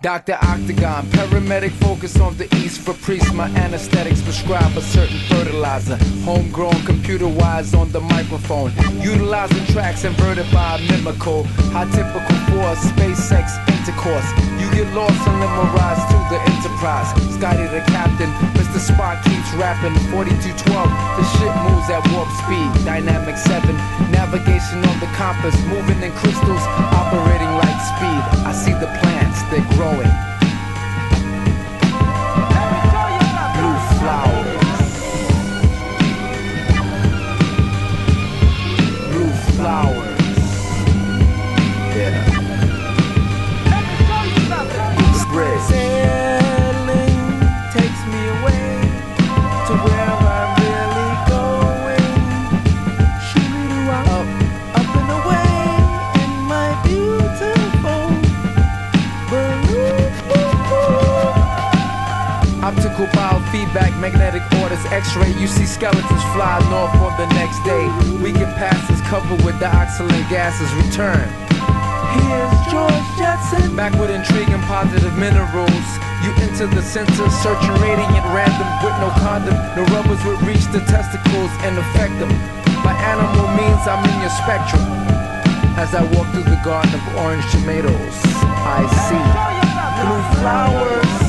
Dr. Octagon, paramedic focus on the east for priests. My anesthetics prescribe a certain fertilizer. Homegrown computer wise on the microphone. Utilizing tracks inverted by a mimical. High typical for SpaceX intercourse. You get lost and limerize to the enterprise. Scotty the captain, Mr. Spock keeps rapping. 4212, the ship moves at warp speed. Dynamic 7, navigation on the compass. Moving in crystals, operating Optical biofeedback, magnetic orders, X-ray. You see skeletons fly north on the next day. We can pass is covered with dioxylate gases. Return. Here's George Jetson. Back with intriguing positive minerals. You enter the center, searching radiant random with no condom. No rubbers would reach the testicles and affect them. By animal means, I'm in your spectrum. As I walk through the garden of orange tomatoes, I see blue flowers.